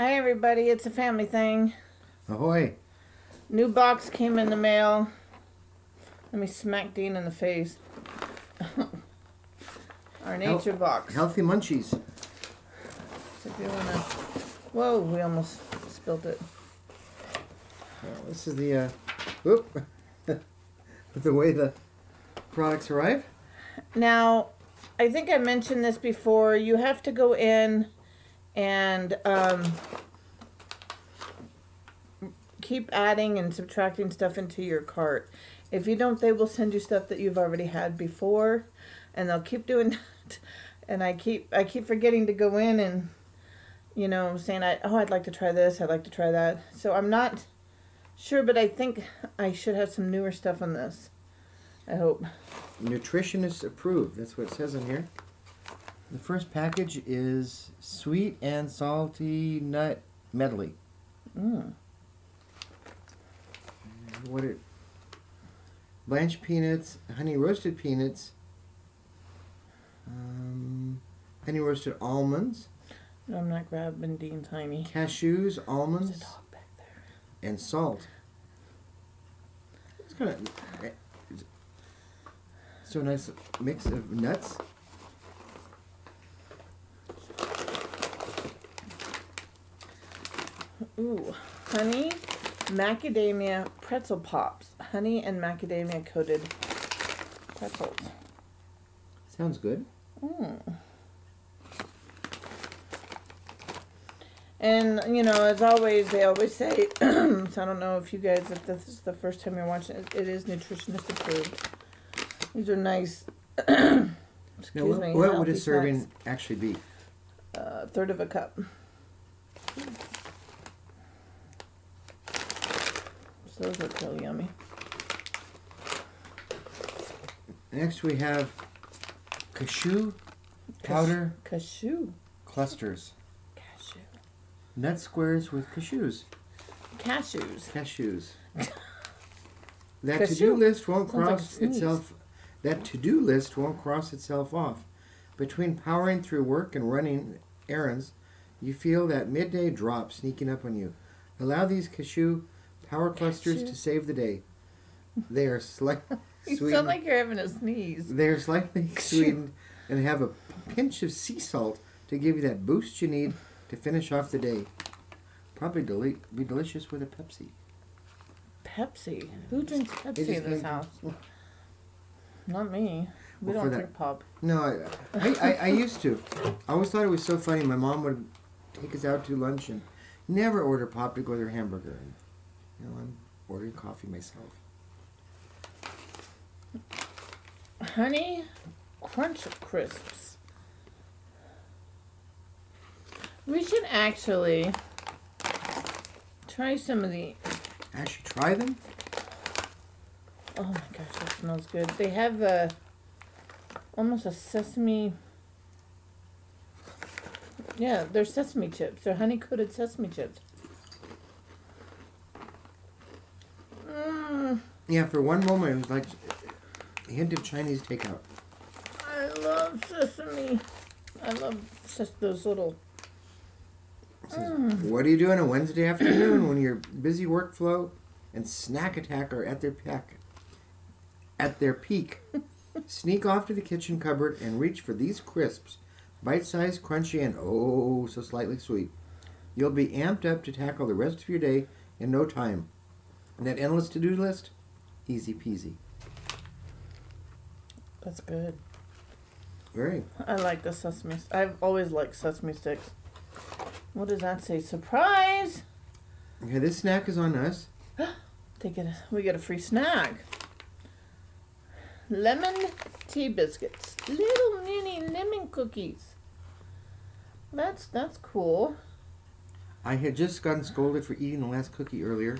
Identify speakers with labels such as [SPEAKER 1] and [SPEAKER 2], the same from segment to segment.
[SPEAKER 1] Hi, everybody. It's a family thing.
[SPEAKER 2] Ahoy.
[SPEAKER 1] New box came in the mail. Let me smack Dean in the face. Our Naturebox.
[SPEAKER 2] Healthy munchies.
[SPEAKER 1] So if you wanna, whoa, we almost spilled it.
[SPEAKER 2] Well, this is the, uh, whoop, the way the products arrive.
[SPEAKER 1] Now, I think I mentioned this before. You have to go in and um, keep adding and subtracting stuff into your cart. If you don't, they will send you stuff that you've already had before, and they'll keep doing that. And I keep I keep forgetting to go in and you know saying I oh I'd like to try this I'd like to try that. So I'm not sure, but I think I should have some newer stuff on this. I hope.
[SPEAKER 2] Nutritionist approved. That's what it says on here. The first package is sweet and salty nut medley.
[SPEAKER 1] Mm.
[SPEAKER 2] What it? Blanched peanuts, honey roasted peanuts, um, honey roasted almonds, No,
[SPEAKER 1] I'm not grabbing Dean Tiny.
[SPEAKER 2] cashews, almonds,
[SPEAKER 1] dog back there.
[SPEAKER 2] and salt. It's kind of so nice mix of nuts.
[SPEAKER 1] Ooh, honey macadamia pretzel pops. Honey and macadamia coated pretzels.
[SPEAKER 2] Sounds good.
[SPEAKER 1] Mm. And you know, as always, they always say. so I don't know if you guys, if this is the first time you're watching it, it is nutritionist approved. These are nice.
[SPEAKER 2] Now,
[SPEAKER 1] excuse
[SPEAKER 2] what,
[SPEAKER 1] me.
[SPEAKER 2] what would a serving
[SPEAKER 1] snacks.
[SPEAKER 2] actually be?
[SPEAKER 1] Uh, third of a cup. So those look so yummy.
[SPEAKER 2] Next, we have cashew powder
[SPEAKER 1] Cashew.
[SPEAKER 2] clusters.
[SPEAKER 1] Cashew.
[SPEAKER 2] Nut squares with cashews.
[SPEAKER 1] Cashews.
[SPEAKER 2] Cashews. That
[SPEAKER 1] Cashew.
[SPEAKER 2] to-do list won't
[SPEAKER 1] Sounds like
[SPEAKER 2] cross
[SPEAKER 1] sneeze.
[SPEAKER 2] itself. That to-do list won't cross itself off. Between powering through work and running errands, you feel that midday drop sneaking up on you. Allow these cashew power clusters to save the day. They are slightly
[SPEAKER 1] You sound like you're having a sneeze.
[SPEAKER 2] They are slightly sweetened and have a pinch of sea salt to give you that boost you need to finish off the day. Probably deli- be delicious with a Pepsi.
[SPEAKER 1] Pepsi. Who drinks Pepsi in this house? Not me. We
[SPEAKER 2] Well,
[SPEAKER 1] don't drink pop.
[SPEAKER 2] No, I, I, I, I used to. I always thought it was so funny. My mom would take us out to lunch and never order pop to go with her hamburger. You know, I'm ordering coffee myself.
[SPEAKER 1] Honey Crunch Crisps. We should actually try some of the.
[SPEAKER 2] Actually, try them.
[SPEAKER 1] Oh my gosh, that smells good. They have a almost a sesame. Yeah, they're sesame chips. They're honey coated sesame chips.
[SPEAKER 2] Yeah, for one moment it was like a hint of Chinese takeout.
[SPEAKER 1] I love sesame. I love ses- those little.
[SPEAKER 2] Says,
[SPEAKER 1] Mm.
[SPEAKER 2] What do you do on a Wednesday afternoon when your busy workflow and snack attack are at their peak? At their peak, sneak off to the kitchen cupboard and reach for these crisps, bite-sized, crunchy, and oh so slightly sweet. You'll be amped up to tackle the rest of your day in no time. And that endless to-do list, easy peasy.
[SPEAKER 1] That's good.
[SPEAKER 2] Very.
[SPEAKER 1] I like the sesame. I've always liked sesame sticks. What does that say? Surprise!
[SPEAKER 2] Okay, this snack is on us.
[SPEAKER 1] They get a, we get a free snack. Lemon tea biscuits, little mini lemon cookies. That's that's cool.
[SPEAKER 2] I had just gotten scolded for eating the last cookie earlier,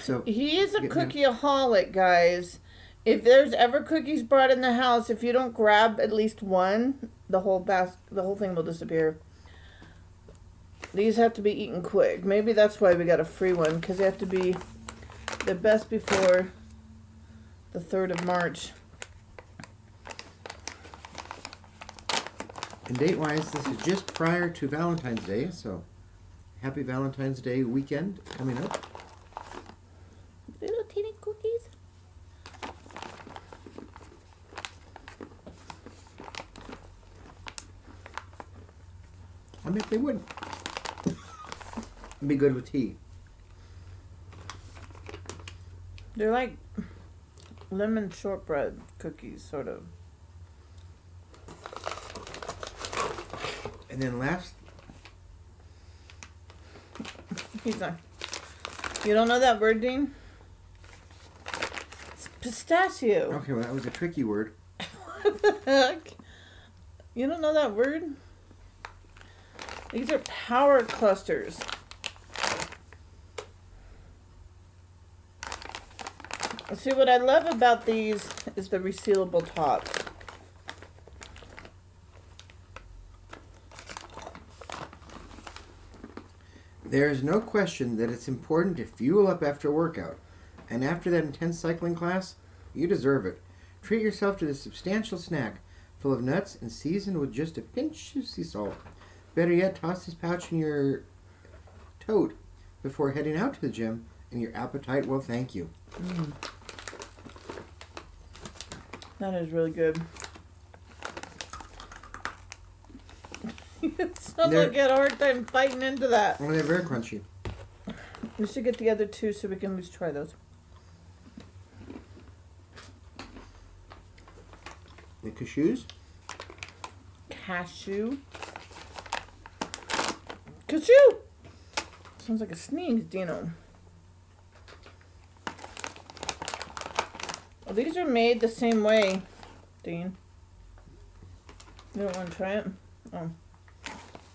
[SPEAKER 2] so
[SPEAKER 1] He is a cookieaholic, guys. If there's ever cookies brought in the house, if you don't grab at least one, the whole bas- the whole thing will disappear. These have to be eaten quick. Maybe that's why we got a free one because they have to be the best before the third of March.
[SPEAKER 2] And date wise, this is just prior to Valentine's Day, so happy Valentine's Day weekend coming up.
[SPEAKER 1] Little teeny cookies.
[SPEAKER 2] I mean, they would. It'd be good with tea.
[SPEAKER 1] They're like lemon shortbread cookies, sort of.
[SPEAKER 2] And then last,
[SPEAKER 1] He's you don't know that word, Dean? It's pistachio.
[SPEAKER 2] okay, well, that was a tricky word.
[SPEAKER 1] what the heck? You don't know that word? These are power clusters. See, what I love about these is the resealable tops.
[SPEAKER 2] There is no question that it's important to fuel up after a workout. And after that intense cycling class, you deserve it. Treat yourself to this substantial snack full of nuts and seasoned with just a pinch of sea salt. Better yet, toss this pouch in your tote before heading out to the gym, and your appetite will thank you. Mm.
[SPEAKER 1] That is really good. You sound
[SPEAKER 2] They're-
[SPEAKER 1] like you had a hard time fighting into that.
[SPEAKER 2] Oh, they're very crunchy.
[SPEAKER 1] We should get the other two so we can at least try those.
[SPEAKER 2] The cashews,
[SPEAKER 1] Cashew. Cashew! Sounds like a sneeze, Dino. Oh, these are made the same way, Dean. You don't want to try it? Oh.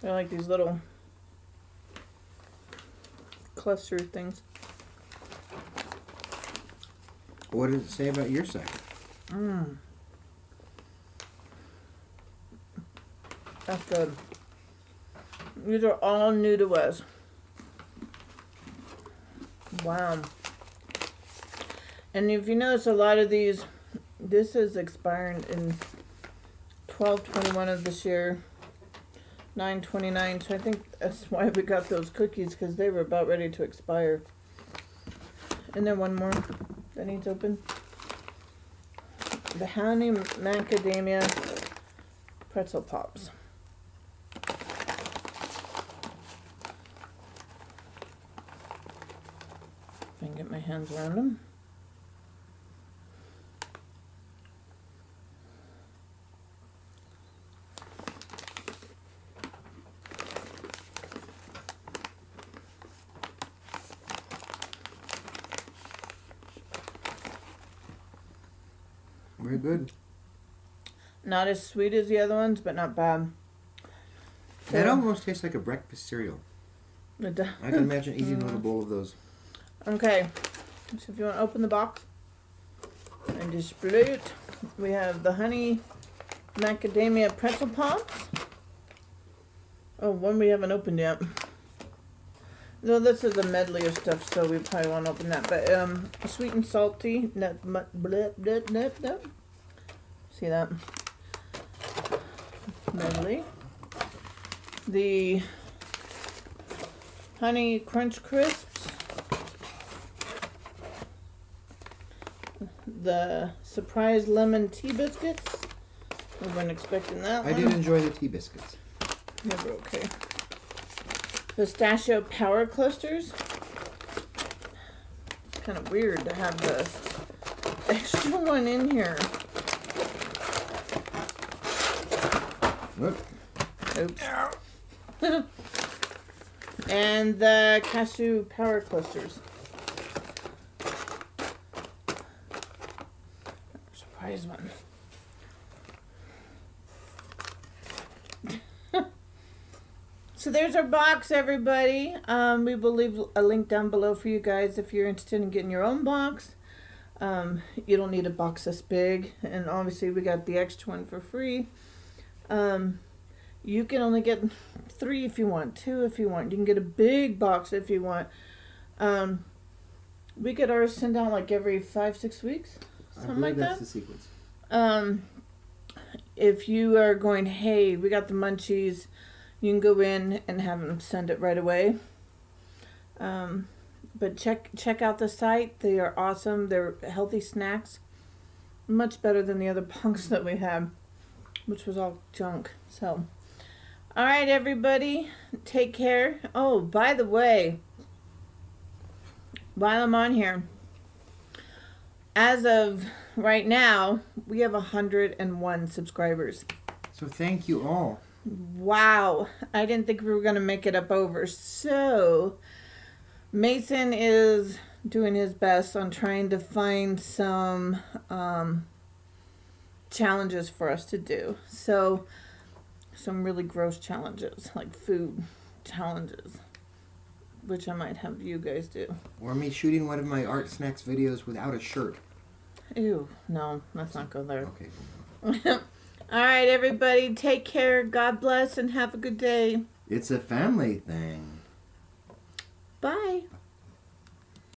[SPEAKER 1] They're like these little cluster things.
[SPEAKER 2] what does it say about your side?
[SPEAKER 1] Mmm. That's good. These are all new to us. Wow. And if you notice, a lot of these, this is expiring in 1221 of this year, 929. So I think that's why we got those cookies because they were about ready to expire. And then one more that needs open the honey macadamia pretzel pops. I can get my hands around them.
[SPEAKER 2] Very good.
[SPEAKER 1] Not as sweet as the other ones, but not bad.
[SPEAKER 2] That almost tastes like a breakfast cereal.
[SPEAKER 1] It do-
[SPEAKER 2] I can imagine eating a little bowl of those.
[SPEAKER 1] Okay, so if you want to open the box and display it, we have the honey macadamia pretzel pops. Oh, one we haven't opened yet. No, this is a medley of stuff, so we probably won't open that. But um, sweet and salty. See that medley. The honey crunch crisps. the surprise lemon tea biscuits. I wasn't expecting that
[SPEAKER 2] I
[SPEAKER 1] one.
[SPEAKER 2] did enjoy the tea biscuits.
[SPEAKER 1] Never okay. Pistachio power clusters. Kind of weird to have the extra one in here. Oops. and the cashew power clusters. Surprise one. so there's our box, everybody. Um, we will leave a link down below for you guys if you're interested in getting your own box. Um, you don't need a box this big, and obviously we got the extra one for free. Um, you can only get three if you want, two if you want. You can get a big box if you want. Um, we get ours sent out like every five, six weeks, something like
[SPEAKER 2] that's
[SPEAKER 1] that.
[SPEAKER 2] the sequence.
[SPEAKER 1] Um, if you are going, hey, we got the munchies, you can go in and have them send it right away. Um, but check check out the site. They are awesome. They're healthy snacks. Much better than the other punks that we had, which was all junk. So, all right, everybody, take care. Oh, by the way, while I'm on here, as of right now, we have 101 subscribers.
[SPEAKER 2] So thank you all.
[SPEAKER 1] Wow, I didn't think we were going to make it up over. So, Mason is doing his best on trying to find some um, challenges for us to do. So, some really gross challenges, like food challenges, which I might have you guys do.
[SPEAKER 2] Or me shooting one of my ArtSnacks videos without a shirt.
[SPEAKER 1] Ew, no, let's not go there.
[SPEAKER 2] Okay.
[SPEAKER 1] All right, everybody, take care. God bless and have a good day.
[SPEAKER 2] It's a family thing.
[SPEAKER 1] Bye.